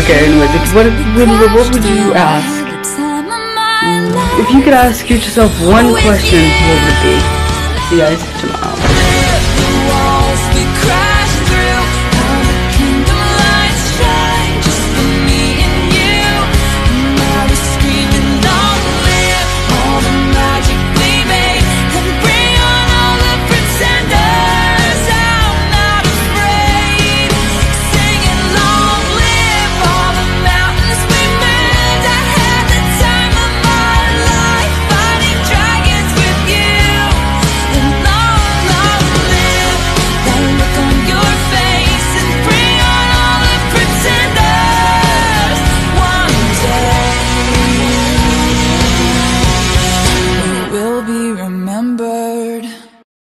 Okay, anyways, what, what, what would you ask? If you could ask yourself one question, what would it be? See you guys tomorrow. word.